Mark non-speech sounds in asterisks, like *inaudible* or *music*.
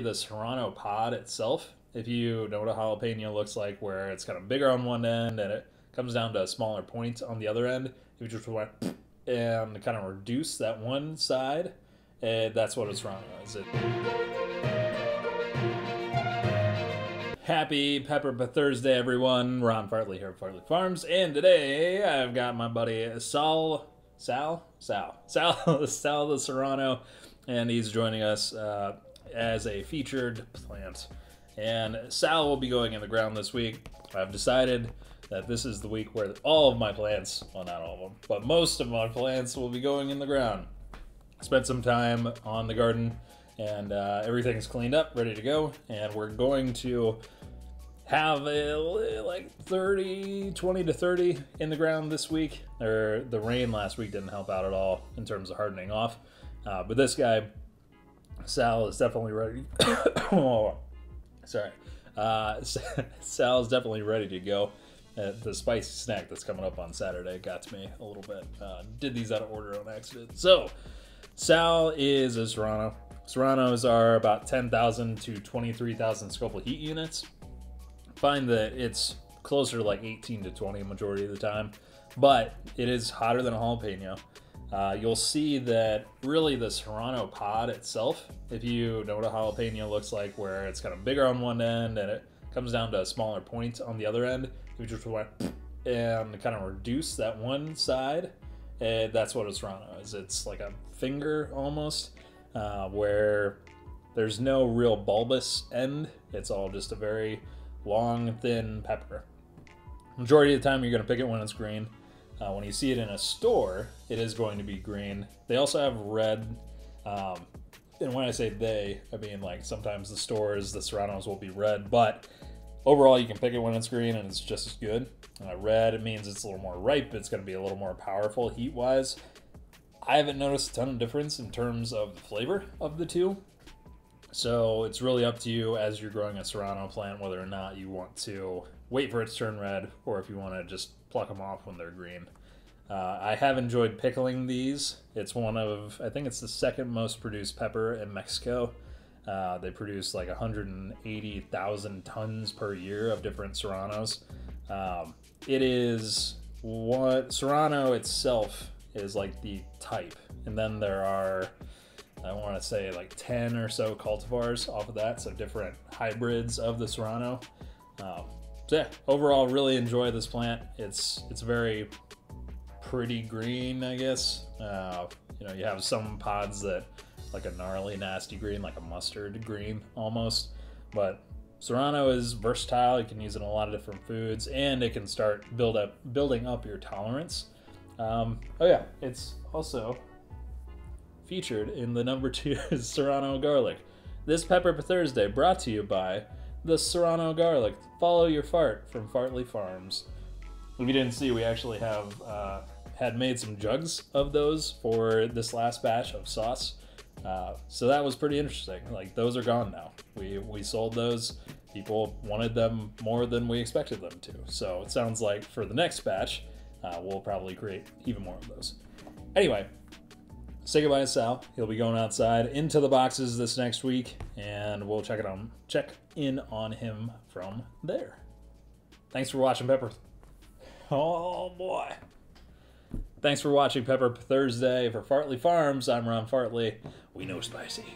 The Serrano pod itself, if you know what a jalapeno looks like, where it's kind of bigger on one end and it comes down to a smaller point on the other end, if you just went *sniffs* and kind of reduce that one side, and that's what a Serrano is. It... Happy Pepper Thursday, everyone. Ron Fartley here at Fartley Farms, and today I've got my buddy Sal, Sal, Sal, Sal, *laughs* Sal the Serrano, and he's joining us. Uh, as a featured plant. And Sal will be going in the ground this week. I've decided that this is the week where all of my plants, well, not all of them, but most of my plants will be going in the ground. Spent some time on the garden and uh, everything's cleaned up, ready to go. And we're going to have a, like 30, 20 to 30 in the ground this week. Or the rain last week didn't help out at all in terms of hardening off. Uh, but this guy, Sal is definitely ready. *coughs* sorry. Uh, *laughs* Sal is definitely ready to go. Uh, the spicy snack that's coming up on Saturday got to me a little bit. Uh, did these out of order on accident. So, Sal is a Serrano. Serranos are about 10,000 to 23,000 Scoville heat units. Find that it's closer to like 18 to 20 majority of the time, but it is hotter than a jalapeno uh, you'll see that really the Serrano pod itself, if you know what a jalapeno looks like, where it's kind of bigger on one end and it comes down to a smaller point on the other end, you just went and kind of reduce that one side, and that's what a Serrano is. It's like a finger almost, uh, where there's no real bulbous end. It's all just a very long, thin pepper. Majority of the time, you're going to pick it when it's green. Uh, when you see it in a store, it is going to be green. They also have red. Um, and when I say they, I mean like sometimes the stores, the Serranos will be red, but overall you can pick it when it's green and it's just as good. Uh, red, it means it's a little more ripe. It's going to be a little more powerful heat wise. I haven't noticed a ton of difference in terms of the flavor of the two. So it's really up to you as you're growing a Serrano plant whether or not you want to wait for it to turn red or if you want to just pluck them off when they're green. Uh, I have enjoyed pickling these. It's one of, I think it's the second most produced pepper in Mexico. Uh, they produce like 180,000 tons per year of different serranos. Um, it is what Serrano itself is like the type, and then there are, I want to say like 10 or so cultivars off of that, so different hybrids of the Serrano. Um, so yeah, overall, really enjoy this plant. It's it's very pretty green, I guess. Uh, you know, you have some pods that like a gnarly, nasty green, like a mustard green almost. But Serrano is versatile. You can use it in a lot of different foods, and it can start build up building up your tolerance. Um, oh yeah, it's also featured in the number two *laughs* Serrano garlic. This Pepper Thursday brought to you by the Serrano garlic. Follow your fart from Fartley Farms. If you didn't see, we actually have uh, had made some jugs of those for this last batch of sauce. Uh, so that was pretty interesting. Like those are gone now. We we sold those. People wanted them more than we expected them to. So it sounds like for the next batch, uh, we'll probably create even more of those. Anyway, say goodbye to Sal. He'll be going outside into the boxes this next week, and we'll check it on check in on him from there. Thanks for watching Pepper. Oh boy. Thanks for watching Pepper Thursday for Fartley Farms. I'm Ron Fartley. We know spicy.